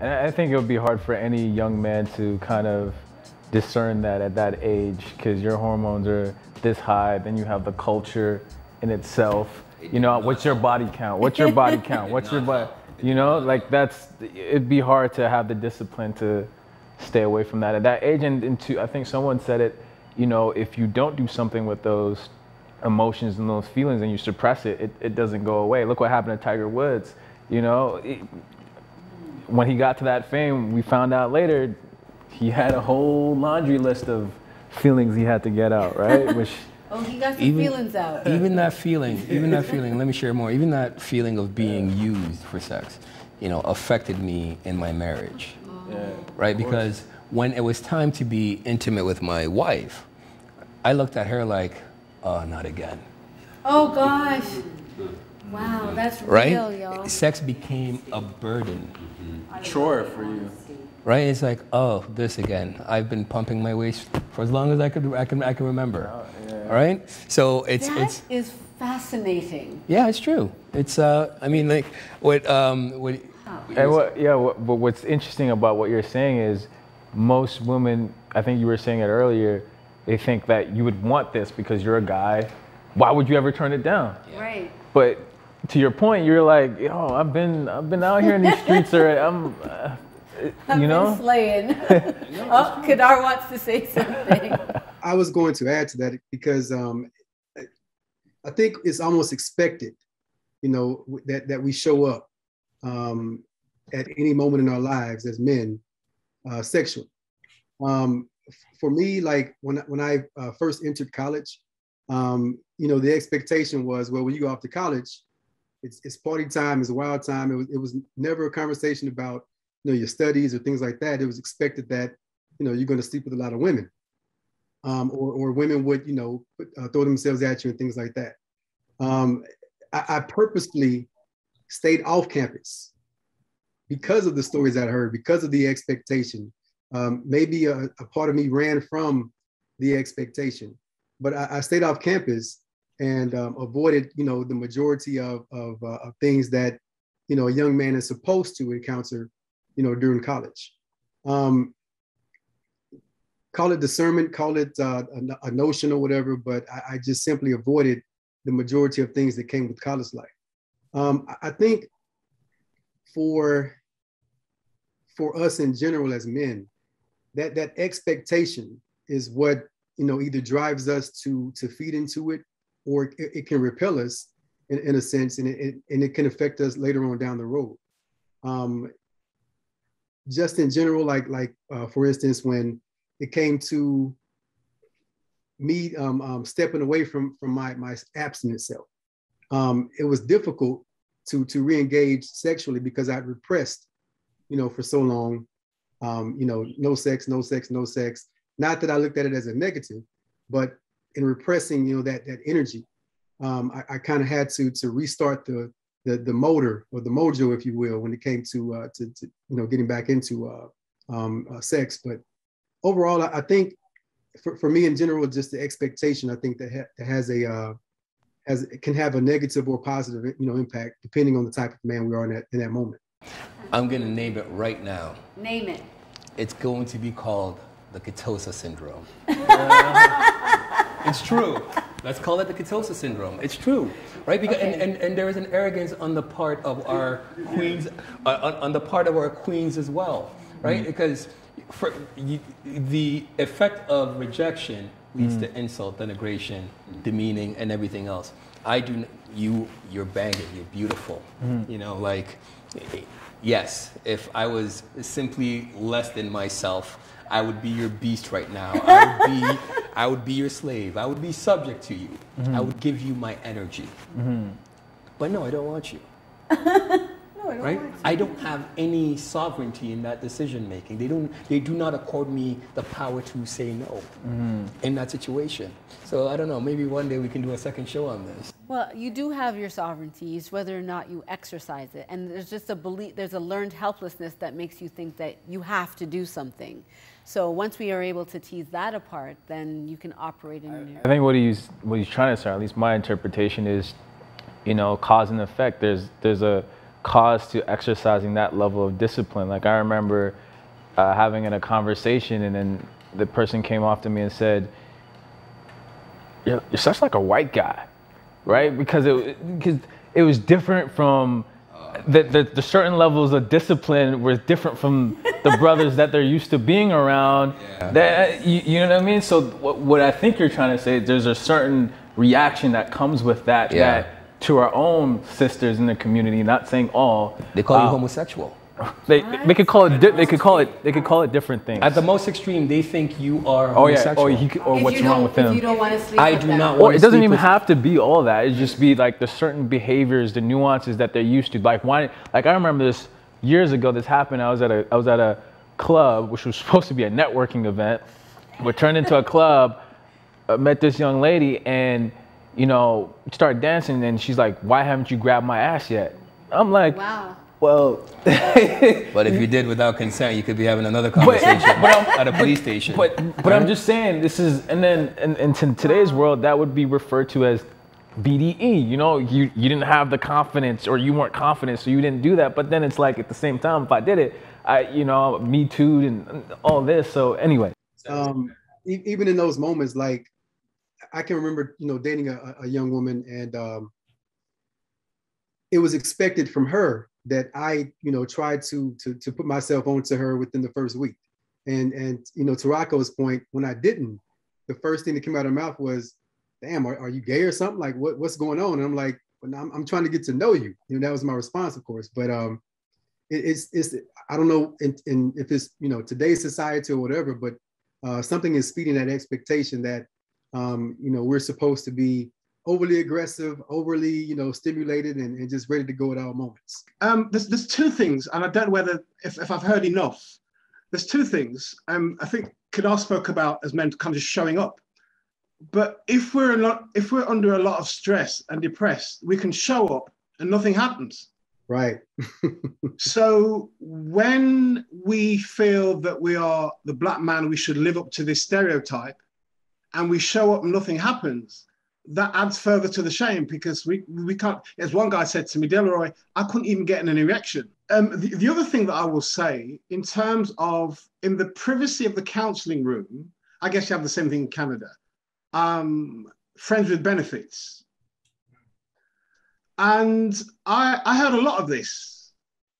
And I think it would be hard for any young man to kind of discern that at that age because your hormones are this high, then you have the culture in itself. You know, what's your body count? What's your body count? What's your body? You know, like that's it'd be hard to have the discipline to stay away from that at that age. And, and to, I think someone said it, you know, if you don't do something with those emotions and those feelings and you suppress it, it, it doesn't go away. Look what happened to Tiger Woods. You know, it, when he got to that fame, we found out later he had a whole laundry list of feelings he had to get out, right? Which Oh, he got some Even- feelings out. even that feeling, even that feeling, let me share more. Even that feeling of being used for sex, you know, affected me in my marriage. Oh. right? Because when it was time to be intimate with my wife, I looked at her like, oh, not again. Oh gosh. Wow, that's Right? real, y'all. Sex became a burden. chore for you. Right? It's like, oh, this again. I've been pumping my waist for as long as I could I can I can remember. All right? So it's That it's is fascinating. yeah, it's true. It's uh I mean like what um what And what, yeah, what, but what's interesting about what you're saying is most women, I think you were saying it earlier, they think that you would want this because you're a guy. Why would you ever turn it down? Right. But to your point, you're like, yo, I've been, I've been out here in these streets, or I'm, uh, I've you been know. slaying. oh, Kadar wants to say something. I was going to add to that because um, I think it's almost expected, you know, that that we show up um, at any moment in our lives as men, uh, sexual. Um, for me, like when when I uh, first entered college, um, you know, the expectation was, well, when you go off to college, it's it's party time, it's wild time. It was it was never a conversation about you know your studies or things like that. It was expected that you know you're going to sleep with a lot of women um, or, or women would, you know, uh, throw themselves at you and things like that. Um, I, I purposefully stayed off campus because of the stories I heard, because of the expectation. Um, maybe a, a part of me ran from the expectation, but I, I stayed off campus and um, avoided, you know, the majority of, of, uh, of things that, you know, a young man is supposed to encounter, you know, during college. Um, call it discernment, call it uh, a, a notion or whatever, but I, I, just simply avoided the majority of things that came with college life. Um, I, I think for for us in general as men, that that expectation is what you know either drives us to to feed into it, or it, it can repel us in, in a sense, and it, it, and it can affect us later on down the road. Um, just in general, like like uh, for instance, when it came to me um, um, stepping away from from my my abstinent self. Um, it was difficult to to re-engage sexually because I'd repressed, you know, for so long. Um, you know, no sex, no sex, no sex. Not that I looked at it as a negative, but in repressing, you know, that that energy, um, I, I kind of had to to restart the, the the motor or the mojo, if you will, when it came to uh, to, to you know getting back into uh, um, uh, sex. But overall, I think for, for me in general, just the expectation, I think that, ha- that has a uh, has can have a negative or positive, you know, impact depending on the type of man we are in that in that moment. I'm gonna name it right now. Name it. It's going to be called the Ketosa syndrome. it's true. Let's call it the Ketosa syndrome. It's true, right? Because and, and, and there is an arrogance on the part of our queens, uh, on, on the part of our queens as well, right? Mm-hmm. Because for you, the effect of rejection leads mm. to insult, denigration, demeaning, and everything else. I do. You, you're banging. You're beautiful. Mm-hmm. You know, like, yes. If I was simply less than myself, I would be your beast right now. I would be, I would be your slave. I would be subject to you. I mm-hmm. would give you my energy. Mm-hmm. But no, I don't want you Oh, I don't right? want to. I don't have any sovereignty in that decision making. They don't. They do not accord me the power to say no mm-hmm. in that situation. So I don't know. Maybe one day we can do a second show on this. Well, you do have your sovereignties, whether or not you exercise it. And there's just a belief, there's a learned helplessness that makes you think that you have to do something. So once we are able to tease that apart, then you can operate in your. I think what he's what he's trying to say, or at least my interpretation is, you know, cause and effect. There's there's a cause to exercising that level of discipline. Like I remember uh, having in a conversation, and then the person came off to me and said, "You're, you're such like a white guy," right? Because it because it was different from the, the, the, certain levels of discipline were different from the brothers that they're used to being around. Yeah. That you, you, know what I mean? So what, what, I think you're trying to say is there's a certain reaction that comes with that yeah. that to our own sisters in the community, not saying all. They call uh, you homosexual. They, they could call it they could call it they could call it different things. At the most extreme, they think you are oh yeah oh he, or if what's wrong with him. you don't want to sleep I do them. not. Or it doesn't even have to be all that. It just be like the certain behaviors, the nuances that they're used to. Like why? Like I remember this years ago. This happened. I was at a I was at a club which was supposed to be a networking event, but turned into a club. I met this young lady and you know started dancing and she's like, "Why haven't you grabbed my ass yet?" I'm like, "Wow." Well, but if you did without consent, you could be having another conversation but, but at a police station. But but right? I'm just saying this is, and then and, and in today's world, that would be referred to as BDE. You know, you you didn't have the confidence, or you weren't confident, so you didn't do that. But then it's like at the same time, if I did it, I you know, me too, and all this. So anyway, um, even in those moments, like I can remember, you know, dating a, a young woman, and um, it was expected from her that I, you know, tried to to to put myself onto her within the first week. And and you know, to Rocco's point, when I didn't, the first thing that came out of her mouth was, "Damn, are, are you gay or something? Like, what what's going on?" And I'm like, well, I'm, I'm trying to get to know you. You know, that was my response, of course. But um, it, it's it's I don't know in, in if it's you know today's society or whatever, but uh, something is feeding that expectation that um, you know we're supposed to be overly aggressive, overly, you know, stimulated and, and just ready to go at all moments? Um, there's, there's two things, and I don't know whether if, if I've heard enough. There's two things. Um, I think Kadar spoke about as men kind of just showing up. But if we're a lot, if we're under a lot of stress and depressed, we can show up and nothing happens. Right. so when we feel that we are the black man, we should live up to this stereotype, and we show up and nothing happens, that adds further to the shame because we we can't. As one guy said to me, Delroy, I couldn't even get an erection. Um, the, the other thing that I will say, in terms of in the privacy of the counselling room, I guess you have the same thing in Canada. Um, friends with benefits, and I I heard a lot of this,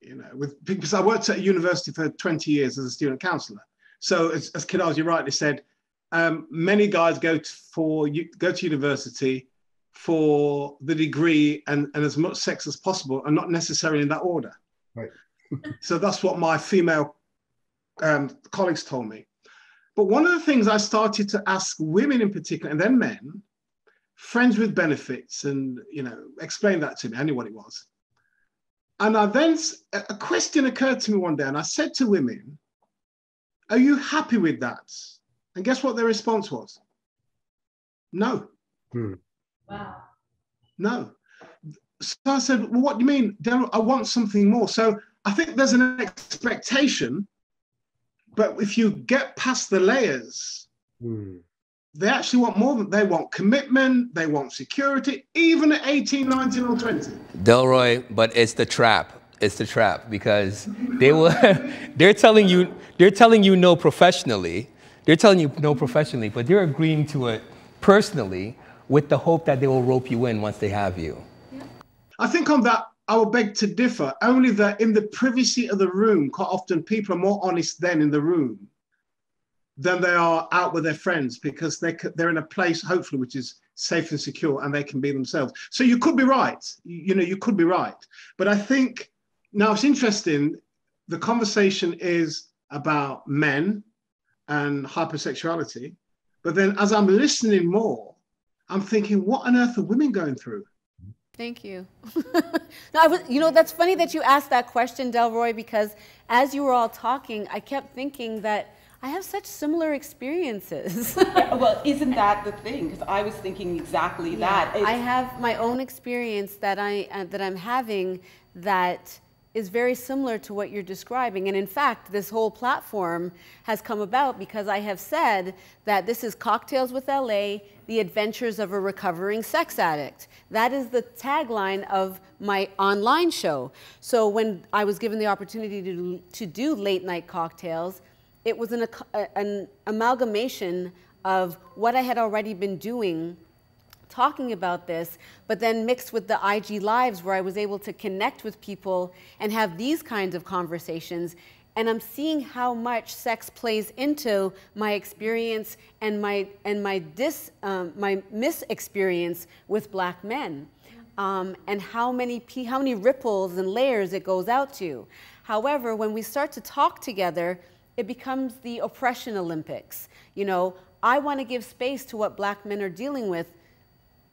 you know, with because I worked at a university for 20 years as a student counsellor. So as, as you rightly said, um, many guys go to, for go to university for the degree and, and as much sex as possible, and not necessarily in that order. Right. so that's what my female um, colleagues told me. But one of the things I started to ask women in particular, and then men, friends with benefits, and you know, explain that to me. I knew what it was. And I then a question occurred to me one day, and I said to women, "Are you happy with that?" And guess what their response was? No. Hmm. Wow. No. So I said, well, what do you mean? I want something more. So I think there's an expectation, but if you get past the layers, hmm. they actually want more than they want commitment, they want security, even at 18, 19, or 20. Delroy, but it's the trap. It's the trap because they will they're telling you they're telling you no professionally they're telling you no professionally, but they're agreeing to it personally with the hope that they will rope you in once they have you. I think on that, I will beg to differ, only that in the privacy of the room, quite often people are more honest then in the room than they are out with their friends because they, they're in a place, hopefully, which is safe and secure and they can be themselves. So you could be right. You know, you could be right. But I think now it's interesting. The conversation is about men and hypersexuality. But then as I'm listening more, I'm thinking, what on earth are women going through? Thank you. no, I was, you know, that's funny that you asked that question, Delroy, because as you were all talking, I kept thinking that I have such similar experiences. yeah, well, isn't that the thing? Because I was thinking exactly yeah, that. It's, I have my own experience that I uh, that I'm having that is very similar to what you're describing. And in fact, this whole platform has come about because I have said that this is Cocktales with LA, the adventures of a recovering sex addict. That is the tagline of my online show. So when I was given the opportunity to, to do late night cocktales, it was an, an amalgamation of what I had already been doing talking about this, but then mixed with the IG Lives where I was able to connect with people and have these kinds of conversations. And I'm seeing how much sex plays into my experience and my, and my, dis, um, my misexperience with black men. Um, and how many, how many ripples and layers it goes out to. However, when we start to talk together, it becomes the oppression Olympics. You know, I want to give space to what black men are dealing with,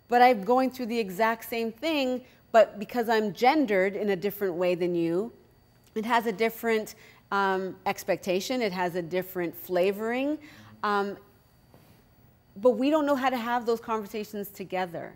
but I'm going through the exact same thing, but because I'm gendered in a different way than you, it has a different um, expectation, it has a different flavoring. Um, but we don't know how to have those conversations together.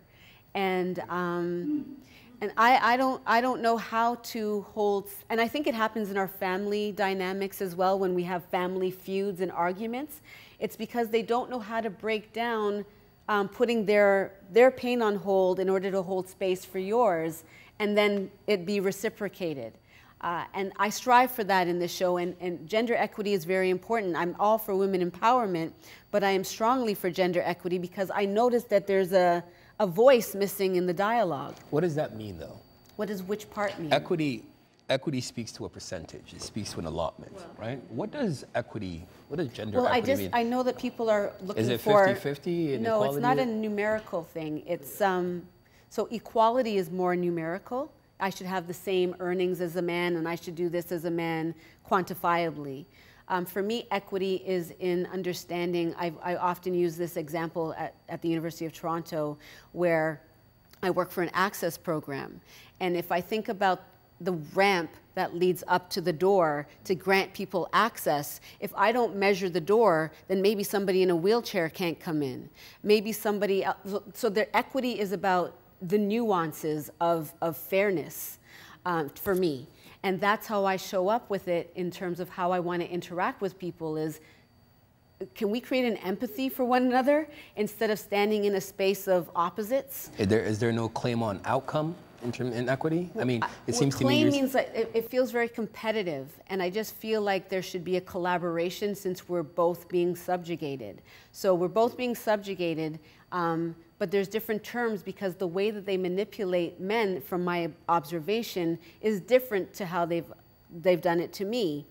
And, um, and I, I, don't, I don't know how to hold, and I think it happens in our family dynamics as well when we have family feuds and arguments. It's because they don't know how to break down um, putting their, their pain on hold in order to hold space for yours and then it be reciprocated. Uh, and I strive for that in this show, and, and, gender equity is very important. I'm all for women empowerment, but I am strongly for gender equity because I notice that there's a, a voice missing in the dialogue. What does that mean, though? What does which part mean? Equity, equity speaks to a percentage. It speaks to an allotment, right? What does equity what does gender well, equity I just mean? I know that people are looking for... Is it for 50-50 No, it's not a numerical thing. It's um, so equality is more numerical. I should have the same earnings as a man, and I should do this as a man quantifiably. Um, for me, equity is in understanding. I've, I often use this example at, at the University of Toronto, where I work for an access program, and if I think about the ramp that leads up to the door to grant people access. If I don't measure the door, then maybe somebody in a wheelchair can't come in. Maybe somebody else, so their equity is about the nuances of, of fairness um, for me. And that's how I show up with it in terms of how I want to interact with people is can we create an empathy for one another instead of standing in a space of opposites? Is there, is there no claim on outcome? In term in equity? I mean, it seems to me. Claim means that it, it, feels very competitive, and I just feel like there should be a collaboration since we're both being subjugated. So we're both being subjugated, um, but there's different terms because the way that they manipulate men, from my observation, is different to how they've they've done it to me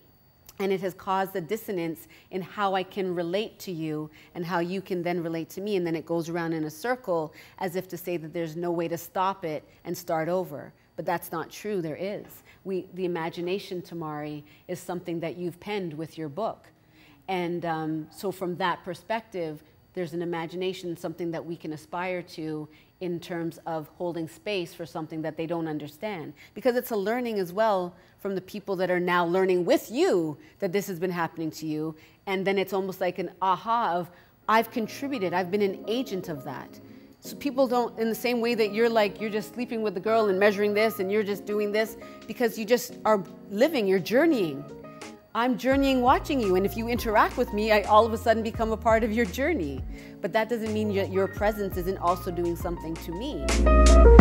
and it has caused a dissonance in how I can relate to you and how you can then relate to me. And then it goes around in a circle as if to say that there's no way to stop it and start over. But that's not true, there is. We, the imagination, Tamari, is something that you've penned with your book. And um, so, from that perspective, there's an imagination, something that we can aspire to in terms of holding space for something that they don't understand. Because it's a learning as well from the people that are now learning with you that this has been happening to you. And then it's almost like an aha of, I've contributed, I've been an agent of that. So people don't, in the same way that you're like, you're just sleeping with the girl and measuring this and you're just doing this because you just are living, you're journeying. I'm journeying watching you, and if you interact with me, I all of a sudden become a part of your journey. But that doesn't mean that your presence isn't also doing something to me.